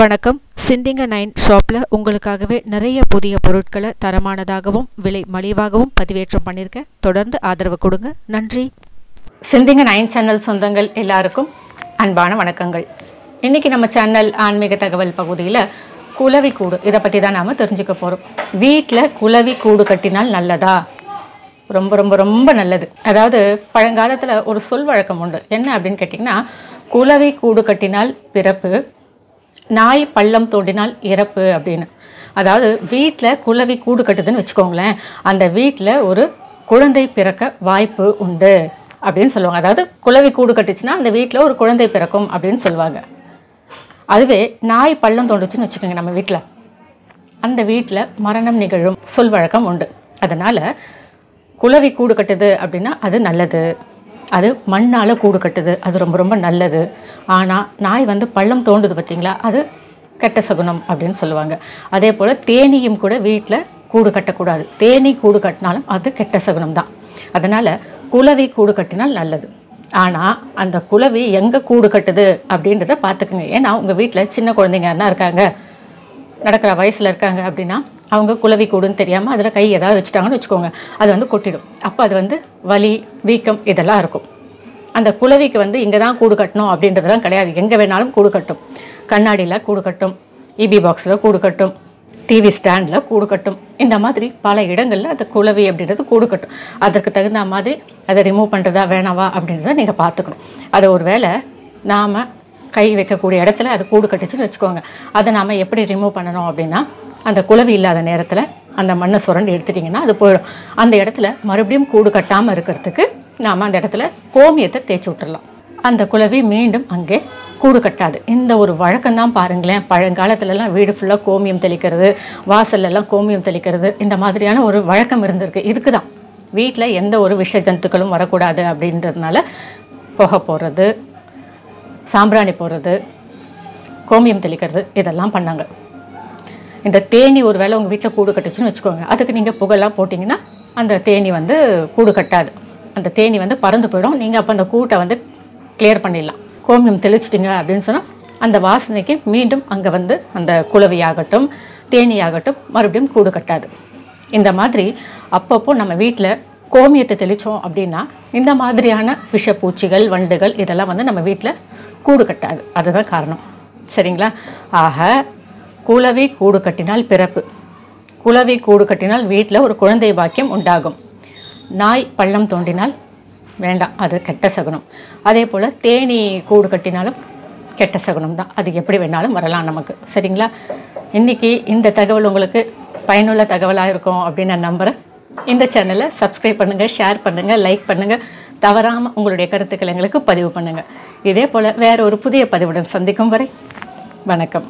வணக்கம். சிந்திங்க நைன் ஷாப்பில் உங்களுக்காகவே நிறைய புதிய பொருட்களை தரமானதாகவும் விலை மலிவாகவும் பதிவேற்றம் பண்ணியிருக்கேன். தொடர்ந்து ஆதரவு கொடுங்க. நன்றி. சிந்திங்க நைன் சேனல் சொந்தங்கள் எல்லாருக்கும் அன்பான வணக்கங்கள். இன்றைக்கி நம்ம சேனல் ஆன்மீக தகவல் பகுதியில் குலவி கூடு. இதை பற்றி தான் நாம் தெரிஞ்சுக்க போகிறோம் வீட்டில் குலவி கூடு கட்டினால் நல்லதா? ரொம்ப ரொம்ப ரொம்ப நல்லது. அதாவது பழங்காலத்தில் ஒரு சொல் வழக்கம் உண்டு. என்ன அப்படின்னு கேட்டிங்கன்னா குலவி கூடு கட்டினால் பிறப்பு நாய் பள்ளம் தோண்டினால் இறப்பு அப்படின்னு. அதாவது வீட்டில் குலவி கூடு கட்டுதுன்னு வச்சுக்கோங்களேன் அந்த வீட்டில் ஒரு குழந்தை பிறக்க வாய்ப்பு உண்டு அப்படின்னு சொல்லுவாங்க. அதாவது குலவி கூடு கட்டுச்சுன்னா அந்த வீட்டில் ஒரு குழந்தை பிறக்கும் அப்படின்னு சொல்லுவாங்க. அதுவே நாய் பள்ளம் தோண்டுச்சுன்னு வச்சுக்கோங்க நம்ம வீட்டில் அந்த வீட்டில் மரணம் நிகழும் சொல் வழக்கம் உண்டு. அதனால் குலவி கூடு கட்டுது அப்படின்னா அது நல்லது. அது மண்ணால் கூடு கட்டுது. அது ரொம்ப ரொம்ப நல்லது. ஆனால் நாய் வந்து பள்ளம் தோண்டுது பார்த்தீங்களா அது கெட்ட சகுனம் அப்படின்னு சொல்லுவாங்க. அதே போல் தேனியும் கூட வீட்டில் கூடு கட்டக்கூடாது. தேனி கூடு கட்டினாலும் அது கெட்ட சகுனம் தான். அதனால் குலவி கூடு கட்டினால் நல்லது. ஆனால் அந்த குலவி எங்கே கூடு கட்டுது அப்படின்றத பார்த்துக்குங்க ஏன்னா உங்கள் வீட்டில் சின்ன குழந்தைங்க என்ன இருக்காங்க. நடக்கிற வயசில் இருக்காங்க அப்படின்னா அவங்க குலவி கூடுன்னு தெரியாமல் அதில் கை ஏதாவது வச்சுட்டாங்கன்னு வச்சுக்கோங்க. அது வந்து கொட்டிடும். அப்போ அது வந்து வலி வீக்கம் இதெல்லாம் இருக்கும். அந்த குலவிக்கு வந்து இங்கே தான் கூடு கட்டணும் அப்படின்றதெல்லாம் கிடையாது. எங்கே வேணாலும் கூடு கட்டும். கண்ணாடியில் கூடு கட்டும். இபி பாக்ஸில் கூடு கட்டும். டிவி ஸ்டாண்டில் கூடு கட்டும். இந்த மாதிரி பல இடங்களில் அந்த குலவி அப்படின்றது கூடு கட்டும். அதற்கு தகுந்த மாதிரி அதை ரிமூவ் பண்ணுறதா வேணாவா அப்படின்றத நீங்கள் பார்த்துக்கணும். அதை ஒரு வேளை நாம் கை வைக்கக்கூடிய இடத்துல அது கூடு கட்டுச்சுன்னு வச்சுக்கோங்க. அதை நாம் எப்படி ரிமூவ் பண்ணணும் அப்படின்னா அந்த குளவி இல்லாத நேரத்தில் அந்த மண்ணை சுரண்டி எடுத்துட்டிங்கன்னா அது போயிடும். அந்த இடத்துல மறுபடியும் கூடு கட்டாமல் இருக்கிறதுக்கு நாம் அந்த இடத்துல கோமியத்தை தேய்ச்சி விட்டுடலாம் அந்த குளவி மீண்டும் அங்கே கூடு கட்டாது. இந்த ஒரு வழக்கம்தான் பாருங்களேன். பழங்காலத்துலலாம் வீடு ஃபுல்லாக கோமியம் தெளிக்கிறது வாசல்லலாம் கோமியம் தெளிக்கிறது இந்த மாதிரியான ஒரு வழக்கம் இருந்திருக்கு. இதுக்கு தான். வீட்டில் எந்த ஒரு விஷ ஜந்துக்களும் வரக்கூடாது அப்படின்றதுனால புகை போடுறது சாம்பிராணி போடுறது கோமியம் தெளிக்கிறது இதெல்லாம் பண்ணாங்க. இந்த தேனி ஒரு வேளை உங்கள் வீட்டில் கூடு கட்டுச்சுன்னு வச்சுக்கோங்க. அதுக்கு நீங்கள் புகைலாம் போட்டிங்கன்னா அந்த தேனி வந்து கூடு கட்டாது. அந்த தேனி வந்து பறந்து போயிடும். நீங்கள் அப்போ அந்த கூட்டை வந்து கிளியர் பண்ணிடலாம். கோமியம் தெளிச்சிட்டிங்க அப்படின்னு சொன்னால் அந்த வாசனைக்கு மீண்டும் அங்கே வந்து அந்த குளவியாகட்டும் தேனியாகட்டும் மறுபடியும் கூடு கட்டாது. இந்த மாதிரி அப்பப்போ நம்ம வீட்டில் கோமியத்தை தெளித்தோம் அப்படின்னா இந்த மாதிரியான விஷப்பூச்சிகள் வண்டுகள் இதெல்லாம் வந்து நம்ம வீட்டில் கூடு கட்டாது. அதுதான் காரணம். சரிங்களா? ஆக குலவி கூடு கட்டினால் பிறப்பு. குலவி கூடு கட்டினால் வீட்டில் ஒரு குழந்தை வாக்கியம் உண்டாகும். நாய் பள்ளம் தோண்டினால் வேண்டாம் அது கெட்ட சகுனம். அதே போல் தேனி கூடு கட்டினாலும் கெட்ட சகுனம் தான். அது எப்படி வேணாலும் வரலாம் நமக்கு. சரிங்களா? இன்றைக்கி இந்த தகவல் உங்களுக்கு பயனுள்ள தகவலாக இருக்கும் அப்படின்னு நான் நம்புகிறேன் இந்த சேனலை சப்ஸ்கிரைப் பண்ணுங்கள் ஷேர் பண்ணுங்கள் லைக் பண்ணுங்கள் தவறாமல் உங்களுடைய கருத்துக்களை எங்களுக்கு பதிவு பண்ணுங்கள் இதே போல் வேறு ஒரு புதிய பதிவுடன் சந்திக்கும் வரை வணக்கம்.